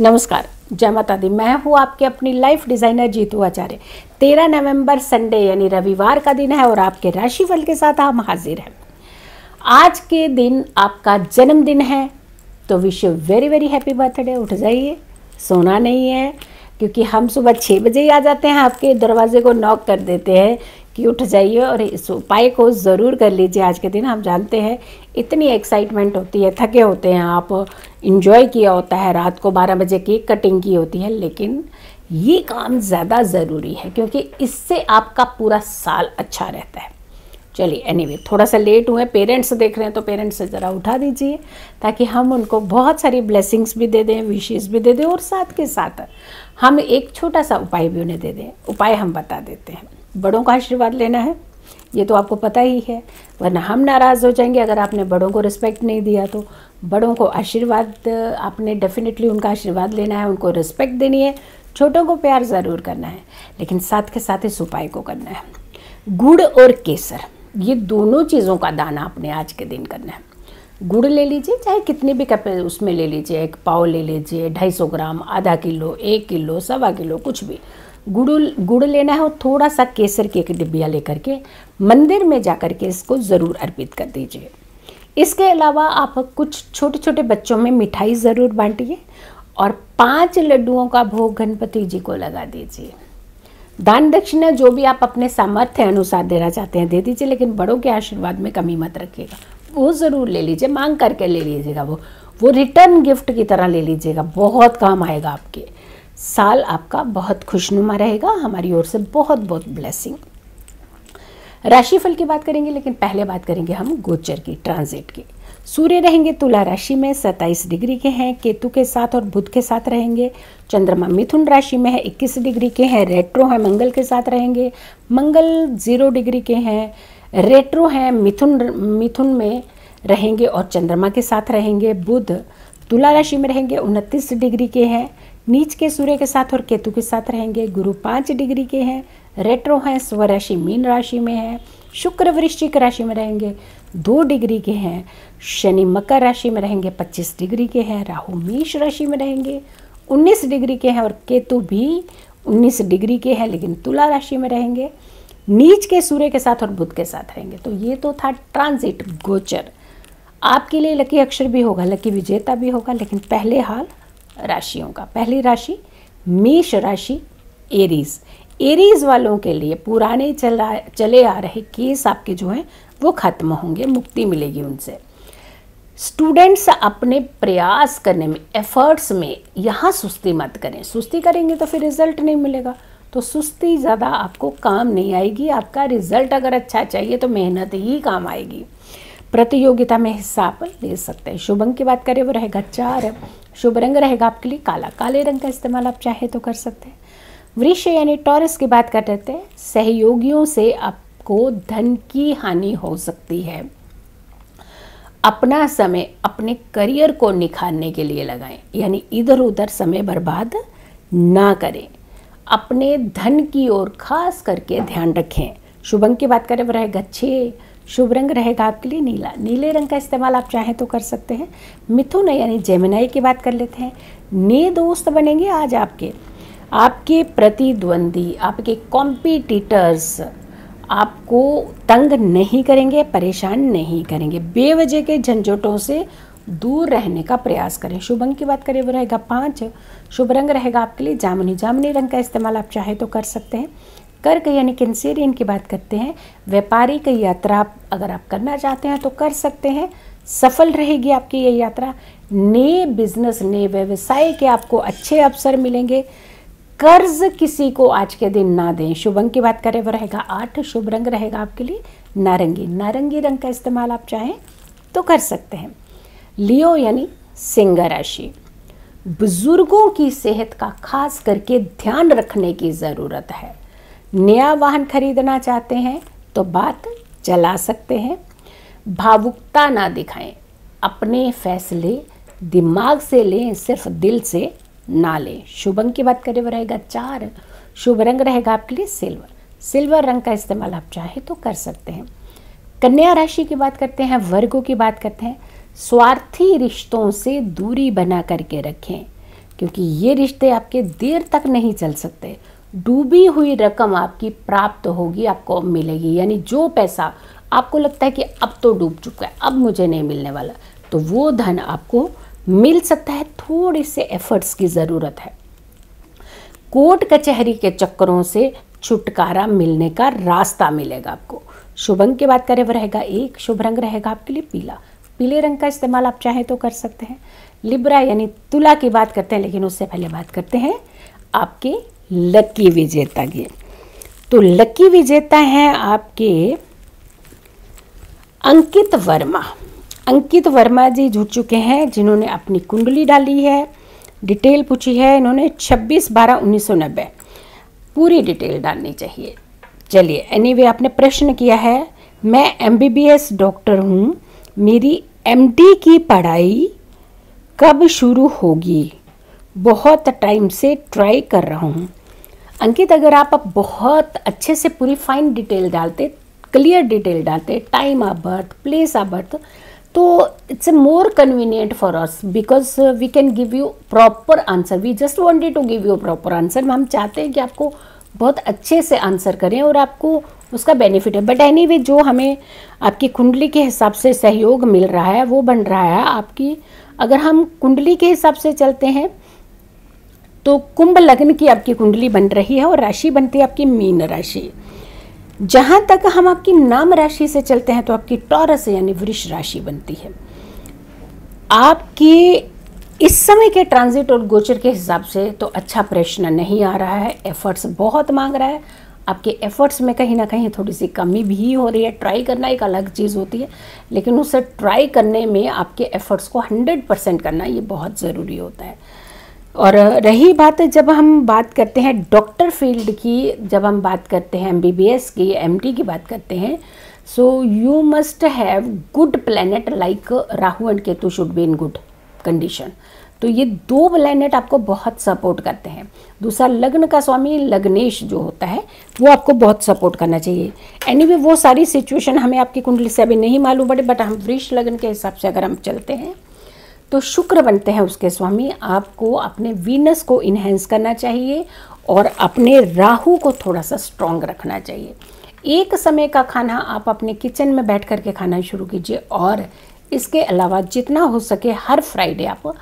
नमस्कार, जय माता दी। मैं हूँ आपके अपनी लाइफ डिज़ाइनर जीतू आचार्य। तेरह नवंबर संडे यानी रविवार का दिन है और आपके राशिफल के साथ हम हाजिर हैं। आज के दिन आपका जन्मदिन है तो wish you very very happy birthday उठ जाइए, सोना नहीं है, क्योंकि हम सुबह छः बजे ही आ जाते हैं, आपके दरवाजे को नॉक कर देते हैं कि उठ जाइए और इस उपाय को ज़रूर कर लीजिए। आज के दिन हम जानते हैं इतनी एक्साइटमेंट होती है थके होते हैं आप इंजॉय किया होता है रात को 12 बजे केक कटिंग की होती है लेकिन ये काम ज़्यादा ज़रूरी है क्योंकि इससे आपका पूरा साल अच्छा रहता है। चलिए एनीवे anyway, थोड़ा सा लेट हुए पेरेंट्स देख रहे हैं तो पेरेंट्स से ज़रा उठा दीजिए ताकि हम उनको बहुत सारी ब्लेसिंग्स भी दे दें विशेष भी दे दें और साथ के साथ हम एक छोटा सा उपाय भी उन्हें दे दें। उपाय हम बता देते हैं। बड़ों का आशीर्वाद लेना है, ये तो आपको पता ही है। वरना हम नाराज़ हो जाएँगे अगर आपने बड़ों को रिस्पेक्ट नहीं दिया तो। बड़ों को आशीर्वाद, आपने डेफिनेटली उनका आशीर्वाद लेना है, उनको रिस्पेक्ट देनी है। छोटों को प्यार ज़रूर करना है, लेकिन साथ के साथ इस उपाय को करना है। गुड़ और केसर, ये दोनों चीज़ों का दाना आपने आज के दिन करना है। गुड़ ले लीजिए, चाहे कितनी भी कप उसमें ले लीजिए, एक पाव ले लीजिए, ढाई सौ ग्राम, आधा किलो, एक किलो, सवा किलो, कुछ भी। गुड़ गुड़ लेना है और थोड़ा सा केसर की एक डिब्बिया लेकर के मंदिर में जा कर के इसको ज़रूर अर्पित कर दीजिए। इसके अलावा आप कुछ छोटे छोटे बच्चों में मिठाई ज़रूर बांटिए और पाँच लड्डुओं का भोग गणपति जी को लगा दीजिए। दान दक्षिणा जो भी आप अपने सामर्थ्य अनुसार देना चाहते हैं दे दीजिए, लेकिन बड़ों के आशीर्वाद में कमी मत रखिएगा। वो ज़रूर ले लीजिए, मांग करके ले लीजिएगा वो। वो रिटर्न गिफ्ट की तरह ले लीजिएगा, बहुत काम आएगा आपके। साल आपका बहुत खुशनुमा रहेगा। हमारी ओर से बहुत बहुत ब्लेसिंग राशिफल की बात करेंगे, लेकिन पहले बात करेंगे हम गोचर की ट्रांजिट की। सूर्य रहेंगे तुला राशि में 27 डिग्री के हैं, केतु के साथ और बुध के साथ रहेंगे। चंद्रमा मिथुन राशि में है 21 डिग्री के हैं रेट्रो है, मंगल के साथ रहेंगे। मंगल ज़ीरो डिग्री के हैं रेट्रो है, मिथुन मिथुन में रहेंगे और चंद्रमा के साथ रहेंगे। बुध तुला राशि में रहेंगे, उनतीस डिग्री के हैं नीच के सूर्य के साथ और केतु के साथ रहेंगे। गुरु पाँच डिग्री के हैं, रेट्रो हैं, स्वराशि मीन राशि में है, शुक्र वृश्चिक राशि में रहेंगे, दो डिग्री के हैं, शनि मकर राशि में रहेंगे, पच्चीस डिग्री के हैं, राहु मेष राशि में रहेंगे, उन्नीस डिग्री के हैं और केतु भी उन्नीस डिग्री के हैं, लेकिन तुला राशि में रहेंगे, नीच के सूर्य के साथ और बुध के साथ रहेंगे। तो ये तो था ट्रांजिट गोचर। आपके लिए लकी अक्षर भी होगा लकी विजेता भी होगा, लेकिन पहले हाल राशियों का। पहली राशि, मेष राशि, एरीज। एरीज वालों के लिए पुराने चला, चले आ रहे केस आपके जो हैं, वो खत्म होंगे, मुक्ति मिलेगी उनसे। स्टूडेंट्स अपने प्रयास करने में, एफर्ट्स में यहाँ सुस्ती मत करें। सुस्ती करेंगे तो फिर रिज़ल्ट नहीं मिलेगा। तो सुस्ती ज़्यादा आपको काम नहीं आएगी। आपका रिज़ल्ट अगर अच्छा चाहिए तो मेहनत ही काम आएगी। प्रतियोगिता में हिस्सा आप ले सकते हैं। शुभ अंक की बात करें, वो रहेगा चार। शुभ रंग रहेगा आपके लिए काला। काले रंग का इस्तेमाल आप चाहे तो कर सकते हैं। वृक्ष यानी टॉरस की बात कर रहे थे सहयोगियों से आपको धन की हानि हो सकती है। अपना समय अपने करियर को निखारने के लिए लगाएँ। यानी इधर उधर समय बर्बाद ना करें। अपने धन की ओर खास करके ध्यान रखें। शुभ अंक की बात करें, वो रहेगा छः शुभ रंग रहेगा आपके लिए, नीला। नीले रंग का इस्तेमाल आप चाहें तो कर सकते हैं। मिथुन यानी जेमिनाई की बात कर लेते हैं। नए दोस्त बनेंगे आज आपके। आपके प्रतिद्वंदी, आपके कॉम्पिटिटर्स आपको तंग नहीं करेंगे, परेशान नहीं करेंगे। बेवजह के झंझटों से दूर रहने का प्रयास करें। शुभ अंक की बात करें, वो रहेगा पाँच। शुभ रंग रहेगा आपके लिए, जामुनी। जामुनी रंग का इस्तेमाल आप चाहे तो कर सकते हैं। कर्क यानी कैंसेरियन की बात करते हैं, व्यापारिक यात्रा अगर आप करना चाहते हैं तो कर सकते हैं, सफल रहेगी आपकी ये यात्रा। नए बिज़नेस नए व्यवसाय के आपको अच्छे अवसर मिलेंगे। कर्ज किसी को आज के दिन ना दें। शुभ अंक की बात करें, वो रहेगा आठ। शुभ रंग रहेगा आपके लिए नारंगी। नारंगी रंग का इस्तेमाल आप चाहें तो कर सकते हैं। लियो यानी सिंह राशि। बुज़ुर्गों की सेहत का खास करके ध्यान रखने की ज़रूरत है। नया वाहन खरीदना चाहते हैं तो बात चला सकते हैं। भावुकता ना दिखाएँ, अपने फैसले दिमाग से लें, सिर्फ़ दिल से ना लें। शुभ अंक की बात करें वो रहेगा चार। शुभ रंग रहेगा आपके लिए सिल्वर। सिल्वर रंग का इस्तेमाल आप चाहे तो कर सकते हैं। कन्या राशि की बात करते हैं, वर्गों की बात करते हैं। स्वार्थी रिश्तों से दूरी बना करके रखें, क्योंकि ये रिश्ते आपके देर तक नहीं चल सकते। डूबी हुई रकम आपकी प्राप्त होगी, आपको मिलेगी। यानी जो पैसा आपको लगता है कि अब तो डूब चुका है, अब मुझे नहीं मिलने वाला तो वो धन आपको मिल सकता है। थोड़े से एफर्ट्स की ज़रूरत है। कोर्ट कचहरी के चक्करों से छुटकारा मिलने का रास्ता मिलेगा आपको। शुभ अंक की बात करें, वो रहेगा एक, शुभ रंग रहेगा आपके लिए पीला। पीले रंग का इस्तेमाल आप चाहें तो कर सकते हैं। लिब्रा यानी तुला की बात करते हैं, लेकिन उससे पहले बात करते हैं आपके लकी विजेता की। तो लकी विजेता हैं आपके अंकित वर्मा। अंकित वर्मा जी जुड़ चुके हैं, जिन्होंने अपनी कुंडली डाली है, डिटेल पूछी है इन्होंने 26 बारह उन्नीस सौ नब्बे। पूरी डिटेल डालनी चाहिए। चलिए एनीवे आपने प्रश्न किया है, मैं एमबीबीएस डॉक्टर हूँ, मेरी एमडी की पढ़ाई कब शुरू होगी? बहुत टाइम से ट्राई कर रहा हूँ। अंकित अगर आप अब बहुत अच्छे से पूरी फाइन डिटेल डालते क्लियर डिटेल डालते time of birth place of birth तो it's a more convenient for us because we can give you proper answer we just wanted to give you proper answer हम चाहते हैं कि आपको बहुत अच्छे से आंसर करें और आपको उसका बेनिफिट है. बट एनी anyway, जो हमें आपकी कुंडली के हिसाब से सहयोग मिल रहा है वो बन रहा है आपकी अगर हम कुंडली के हिसाब से चलते हैं तो कुंभ लग्न की आपकी कुंडली बन रही है और राशि बनती है आपकी मीन राशि। जहाँ तक हम आपकी नाम राशि से चलते हैं तो आपकी टॉरस यानी वृक्ष राशि बनती है। आपकी इस समय के ट्रांजिट और गोचर के हिसाब से तो अच्छा प्रश्न नहीं आ रहा है। एफर्ट्स बहुत मांग रहा है। आपके एफर्ट्स में कहीं ना कहीं थोड़ी सी कमी भी हो रही है। ट्राई करना एक अलग चीज़ होती है, लेकिन उसे ट्राई करने में आपके एफर्ट्स को हंड्रेड परसेंट करना ये बहुत ज़रूरी होता है। और रही बात जब हम बात करते हैं डॉक्टर फ़ील्ड की जब हम बात करते हैं एमबीबीएस की एमडी की बात करते हैं so you must have good planet like Rahu and Ketu should be in good condition तो ये दो प्लैनेट आपको बहुत सपोर्ट करते हैं। दूसरा लग्न का स्वामी लग्नेश जो होता है वो आपको बहुत सपोर्ट करना चाहिए। एनी anyway, वो सारी सिचुएशन हमें आपकी कुंडली से अभी नहीं मालूम पड़े बट हम वृक्ष लग्न के हिसाब से अगर हम चलते हैं तो शुक्र बनते हैं उसके स्वामी, आपको, अपने वीनस को इन्हेंस करना चाहिए और अपने राहु को थोड़ा सा स्ट्रॉन्ग रखना चाहिए। एक समय का खाना आप अपने किचन में बैठ करके खाना शुरू कीजिए और इसके अलावा जितना हो सके हर फ्राइडे आप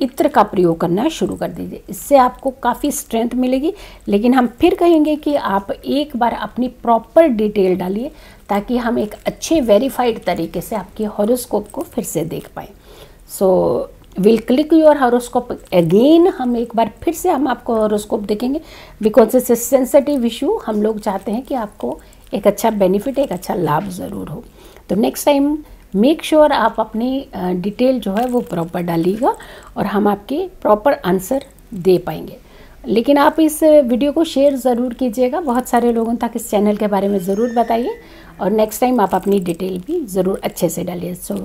इत्र का प्रयोग करना शुरू कर दीजिए। इससे आपको काफ़ी स्ट्रेंथ मिलेगी। लेकिन हम फिर कहेंगे कि आप एक बार अपनी प्रॉपर डिटेल डालिए ताकि हम एक अच्छे वेरीफाइड तरीके से आपके हॉरोस्कोप को फिर से देख पाएँ। So will click your horoscope again हम एक बार फिर से हम आपको हॉरोस्कोप देखेंगे. Because it's a sensitive issue हम लोग चाहते हैं कि आपको एक अच्छा बेनिफिट एक अच्छा लाभ ज़रूर हो. तो नेक्स्ट टाइम मेक श्योर आप अपनी डिटेल जो है वो प्रॉपर डालिएगा और हम आपके प्रॉपर आंसर दे पाएँगे. लेकिन आप इस वीडियो को शेयर ज़रूर कीजिएगा. बहुत सारे लोगों तक इस चैनल के बारे में ज़रूर बताइए और नेक्स्ट टाइम आप अपनी डिटेल भी ज़रूर अच्छे से डालिए. सो so,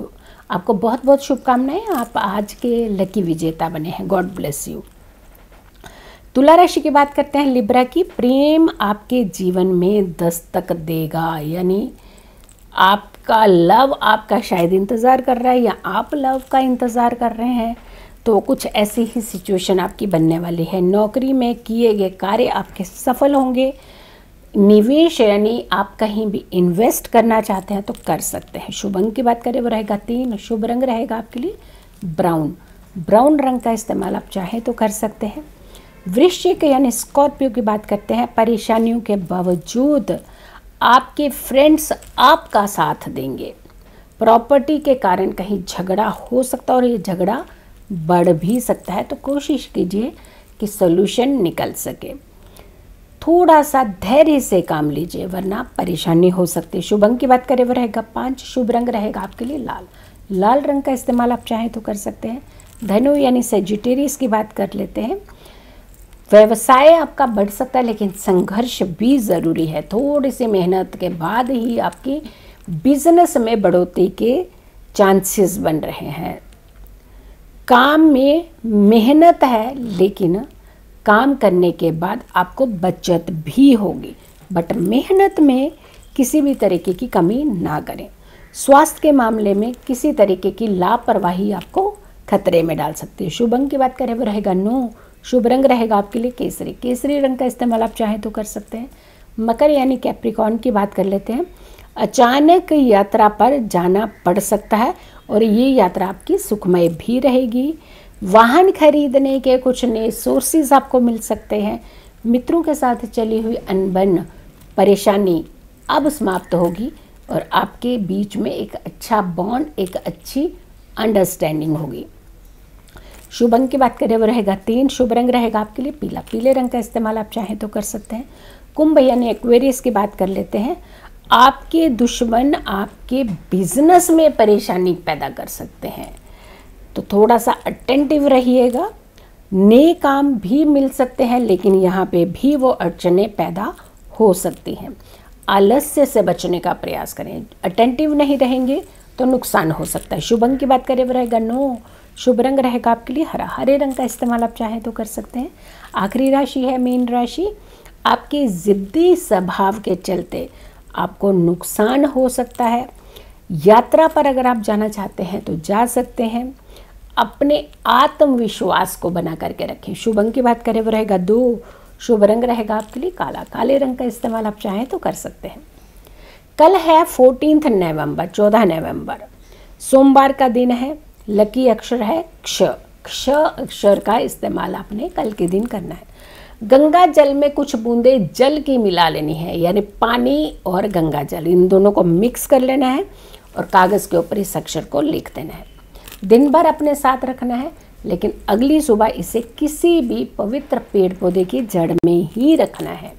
आपको बहुत बहुत शुभकामनाएँ। आप आज के लकी विजेता बने हैं। गॉड ब्लेस यू तुला राशि की बात करते हैं। लिब्रा की प्रेम आपके जीवन में दस्तक देगा। यानी आपका लव आपका शायद इंतज़ार कर रहा है या आप लव का इंतज़ार कर रहे हैं तो कुछ ऐसी ही सिचुएशन आपकी बनने वाली है। नौकरी में किए गए कार्य आपके सफल होंगे। निवेश यानी आप कहीं भी इन्वेस्ट करना चाहते हैं तो कर सकते हैं। शुभ अंग की बात करें, वो रहेगा तीन शुभ रंग रहेगा आपके लिए ब्राउन ब्राउन रंग का इस्तेमाल आप चाहें तो कर सकते हैं। वृश्चिक यानी स्कॉर्पियो की बात करते हैं, परेशानियों के बावजूद आपके फ्रेंड्स आपका साथ देंगे। प्रॉपर्टी के कारण कहीं झगड़ा हो सकता है और ये झगड़ा बढ़ भी सकता है तो कोशिश कीजिए कि सोल्यूशन निकल सके। थोड़ा सा धैर्य से काम लीजिए, वरना परेशानी हो सकती है। शुभ अंक की बात करें, वो रहेगा पाँच। शुभ रंग रहेगा आपके लिए लाल। लाल रंग का इस्तेमाल आप चाहें तो कर सकते हैं। धनु यानी सेजिटेरियस की बात कर लेते हैं। व्यवसाय आपका बढ़ सकता है, लेकिन संघर्ष भी ज़रूरी है। थोड़ी सी मेहनत के बाद ही आपकी बिज़नेस में बढ़ोतरी के चांसेस बन रहे हैं। काम में मेहनत है, लेकिन काम करने के बाद आपको बचत भी होगी। बट मेहनत में किसी भी तरीके की कमी ना करें। स्वास्थ्य के मामले में किसी तरीके की लापरवाही आपको खतरे में डाल सकती है। शुभ अंक की बात करें वो रहेगा नो। शुभ रंग रहेगा आपके लिए केसरी। केसरी रंग का इस्तेमाल आप चाहें तो कर सकते हैं। मकर यानी कैप्रिकॉन की बात कर लेते हैं। अचानक यात्रा पर जाना पड़ सकता है और ये यात्रा आपकी सुखमय भी रहेगी। वाहन खरीदने के कुछ नए सोर्सेज आपको मिल सकते हैं। मित्रों के साथ चली हुई अनबन परेशानी अब समाप्त होगी और आपके बीच में एक अच्छा बॉन्ड एक अच्छी अंडरस्टैंडिंग होगी। शुभ अंक की बात करें, वो रहेगा तीन। शुभ रंग रहेगा आपके लिए। पीला पीले रंग का इस्तेमाल आप चाहें तो कर सकते हैं। कुंभ यानी एक्वेरियस की बात कर लेते हैं। आपके दुश्मन आपके बिज़नेस में परेशानी पैदा कर सकते हैं। तो थोड़ा सा अटेंटिव रहिएगा। नए काम भी मिल सकते हैं, लेकिन यहाँ पे भी वो अड़चने पैदा हो सकती हैं। आलस्य से बचने का प्रयास करें। अटेंटिव नहीं रहेंगे तो नुकसान हो सकता है। शुभ अंक की बात करें वो रहेगा नो शुभ रंग रहेगा आपके लिए। हरा, हरे रंग का इस्तेमाल आप चाहें तो कर सकते हैं। आखिरी राशि है मीन राशि। आपके ज़िद्दी स्वभाव के चलते आपको नुकसान हो सकता है। यात्रा पर अगर आप जाना चाहते हैं तो जा सकते हैं। अपने आत्मविश्वास को बना करके रखें। शुभ अंक की बात करें, वो रहेगा दो। शुभ रंग रहेगा आपके लिए काला। काले रंग का इस्तेमाल आप चाहें तो कर सकते हैं। कल है फोर्टीनथ नवंबर चौदह नवंबर सोमवार का दिन है लकी अक्षर है क्ष। क्ष अक्षर का इस्तेमाल आपने कल के दिन करना है। गंगा जल में कुछ बूंदे जल की मिला लेनी है, यानी पानी और गंगा जल, इन दोनों को मिक्स कर लेना है और कागज़ के ऊपर इस अक्षर को लिख देना है। दिन भर अपने साथ रखना है, लेकिन अगली सुबह इसे किसी भी पवित्र पेड़ पौधे की जड़ में ही रखना है।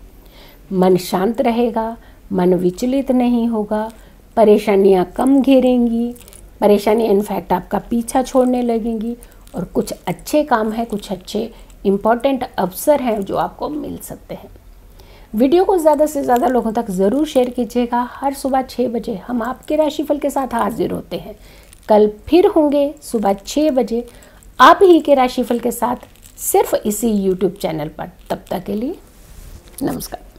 मन शांत रहेगा, मन विचलित नहीं होगा, परेशानियाँ कम घेरेंगी, परेशानी इनफैक्ट आपका पीछा छोड़ने लगेंगी और कुछ अच्छे काम हैं, कुछ अच्छे इंपॉर्टेंट अवसर हैं जो आपको मिल सकते हैं। वीडियो को ज़्यादा से ज़्यादा लोगों तक ज़रूर शेयर कीजिएगा। हर सुबह छः बजे हम आपके राशिफल के साथ हाजिर होते हैं। कल फिर होंगे सुबह छः बजे। आप ही के राशिफल के साथ सिर्फ़ इसी यूट्यूब चैनल पर। तब तक के लिए नमस्कार।